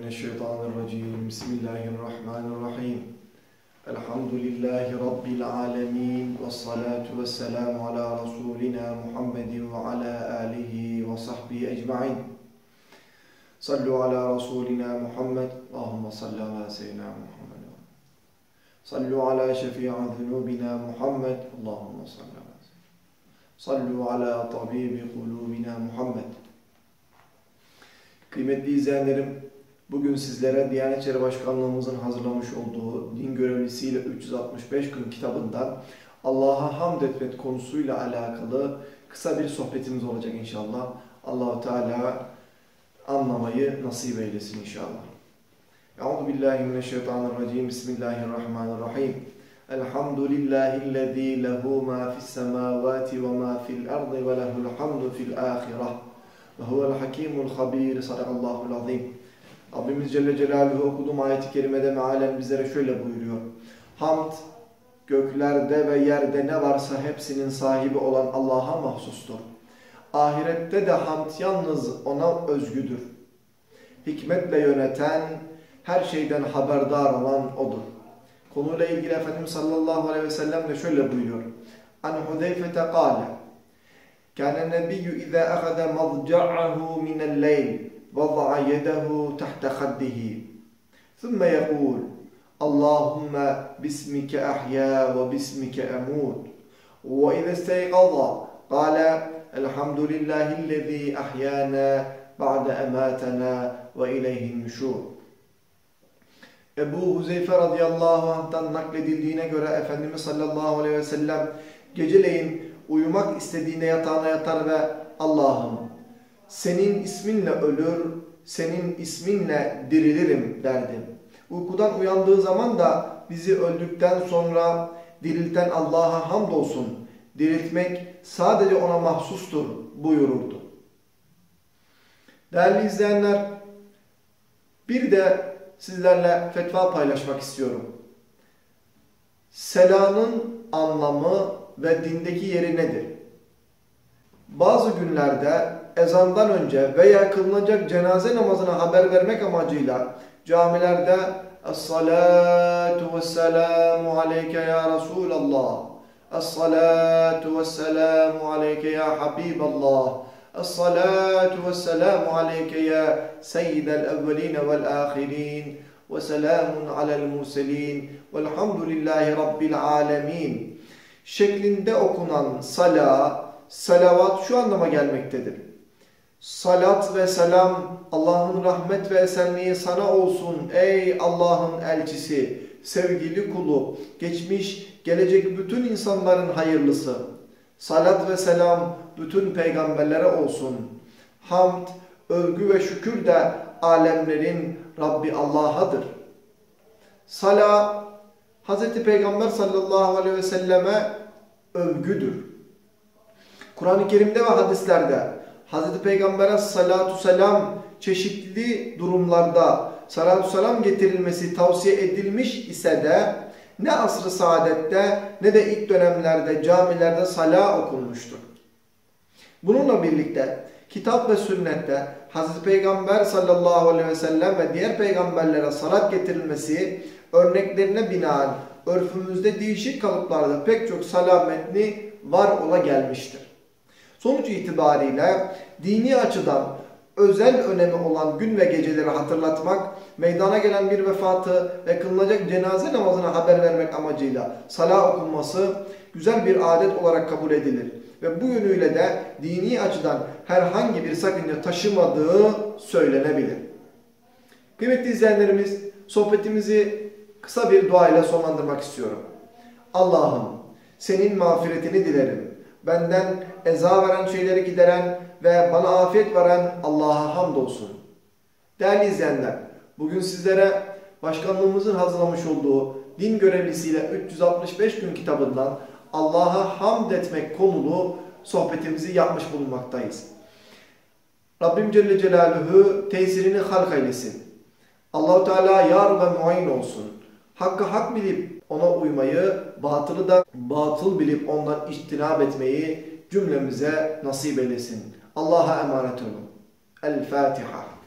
من الشيطان الرجيم. بسم الله الرحمن الرحيم. الحمد لله رب العالمين والصلاة والسلام على رسولنا محمد وعلى آله وصحبه أجمعين. صلوا على رسولنا محمد. اللهم صل على سيدنا محمد. صلوا على شفيع ذنوبنا محمد. اللهم صل على سيدنا صلوا على طبيب قلوبنا محمد. Kıymetli izleyenlerim, bugün sizlere Diyanet İşleri Başkanlığımızın hazırlamış olduğu Din Görevlisiyle 365 Gün kitabından Allah'a hamd etmek konusuyla alakalı kısa bir sohbetimiz olacak inşallah. Allahu Teala anlamayı nasip eylesin inşallah. Euzu billahi mineşşeytanirracim. Bismillahirrahmanirrahim. Elhamdülillahi'llezî lehu ma fis semâvâti ve ma fil ardı ve lehul hamdu fil âhireh. Ve huvel hakimul habir. Sadakallahul azim. Rabbimiz Celle Celaluhu okuduğum ayeti kerimede mealen bizlere şöyle buyuruyor. Hamd göklerde ve yerde ne varsa hepsinin sahibi olan Allah'a mahsustur. Ahirette de hamd yalnız ona özgüdür. Hikmetle yöneten, her şeyden haberdar olan O'dur. Konuyla ilgili Efendimiz sallallahu aleyhi ve sellem de şöyle buyuruyor. An Hudeyfete kâle Kâne nebiyyü izâ ehade mazca'ahu minel leyl vada'a yedehu tahte khaddihi ثم يقول اللهم باسمك أحيا وباسمك أموت وإذا استيقظ قال الحمد لله الذي أحيانا بعد أماتنا وإليه النشور Ebu Huzeyfe radıyallahu anh'tan nakledildiğine göre Efendimiz sallallahu aleyhi ve sellem geceleyin uyumak istediğinde yatağına yatar ve Allah'ım senin isminle ölür, senin isminle dirilirim derdi. Uykudan uyandığı zaman da bizi öldükten sonra dirilten Allah'a hamdolsun. Diriltmek sadece ona mahsustur buyururdu. Değerli izleyenler, bir de sizlerle fetva paylaşmak istiyorum. Selanın anlamı ve dindeki yeri nedir? Bazı günlerde ezandan önce veya kılınacak cenaze namazına haber vermek amacıyla camilerde Es-salatu vesselamu aleyke ya Resulallah Es-salatu vesselamu aleyke ya Habiballah Es-salatu vesselamu aleyke ya seyyidel evveline vel ahirin ve selamun alel murselin velhamdülillahi rabbil alemin şeklinde okunan sala, salavat şu anlama gelmektedir. Salat ve selam Allah'ın rahmet ve esenliği sana olsun ey Allah'ın elçisi, sevgili kulu, geçmiş, gelecek bütün insanların hayırlısı. Salat ve selam bütün peygamberlere olsun. Hamd, övgü ve şükür de alemlerin Rabbi Allah'adır. Sala, Hz. Peygamber sallallahu aleyhi ve selleme övgüdür. Kur'an-ı Kerim'de ve hadislerde Hz. Peygamber'e salatu selam çeşitli durumlarda salatu selam getirilmesi tavsiye edilmiş ise de ne asr-ı saadette ne de ilk dönemlerde camilerde sala okunmuştur. Bununla birlikte kitap ve sünnette Hz. Peygamber sallallahu aleyhi ve sellem ve diğer peygamberlere salat getirilmesi örneklerine binaen örfümüzde değişik kalıplarda pek çok salam metni var ola gelmiştir. Sonuç itibariyle dini açıdan özel önemi olan gün ve geceleri hatırlatmak, meydana gelen bir vefatı ve kılınacak cenaze namazına haber vermek amacıyla sala okunması güzel bir adet olarak kabul edilir. Ve bu yönüyle de dini açıdan herhangi bir sakınca taşımadığı söylenebilir. Kıymetli izleyenlerimiz, sohbetimizi kısa bir dua ile sonlandırmak istiyorum. Allah'ım senin mağfiretini dilerim. Benden eza veren şeyleri gideren ve bana afiyet veren Allah'a hamdolsun. Değerli izleyenler, bugün sizlere başkanlığımızın hazırlamış olduğu din görevlisiyle 365 gün kitabından Allah'a hamd etmek konulu sohbetimizi yapmış bulunmaktayız. Rabbim Celle Celaluhu tesirini halk eylesin. Allahu Teala yar ve muayin olsun. Hakkı hak bilip ona uymayı, batılı da batıl bilip ondan içtinab etmeyi cümlemize nasip eylesin. Allah'a emanet olun. El Fatiha.